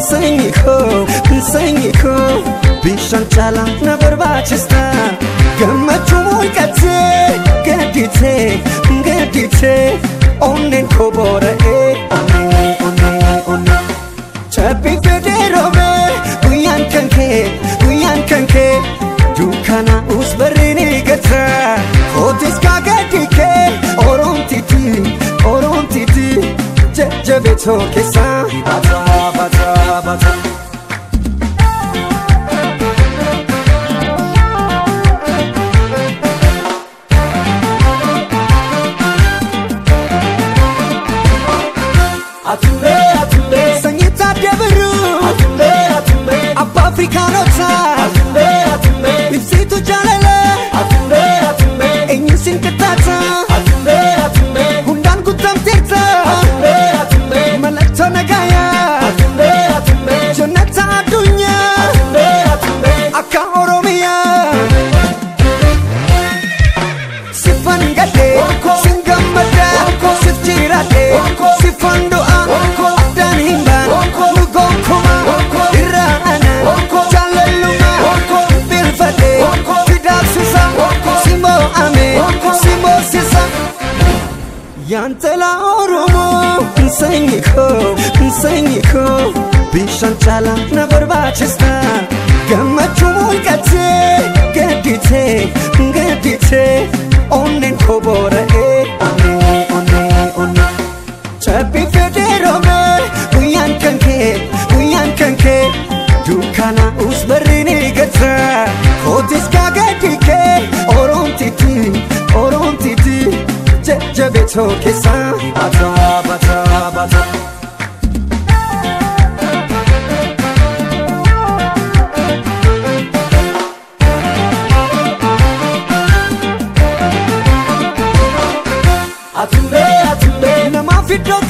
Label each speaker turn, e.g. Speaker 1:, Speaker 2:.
Speaker 1: Kuseniko, kuseniko Bishan chala na barbachista Gamma chumul katse Gadite, gadite Onen kobora e Onen, onen, onen Chapi pedero me Guyan kanke, guyan kanke Dukana usbarini gata Otis kagatike Oron titi, oron titi Jebe toke sa Iba ደብሩ አባ አፍሪካኖታ ብብሲቱ ጃለለ እኝ ሲንቅታታ ሁንዳን ጉታም ቴርታ መለቶ ነጋያ ጀነታ አዱኛ አካ ኦሮሚያ ሲፈንገዴ ሲንገመዳ ሲፍጂራዴ ሲፈንዶ ያንተላ ኦሮሞ እንሰኝኮ እንሰኝኮ ቢሻን ጫላ ነበር ባችስታ ገመቹ ሙልቀቴ ገዲቴ ገዲቴ ኦኔን ኮቦረኤ ኦኔ ኦኔ ኦኔ ጨቢ ፌዴሮመ ጉያን ከንኬ ዱካና ውስበረ छो किसा बचा बचा बचा Atın be atın be Ne mafit yok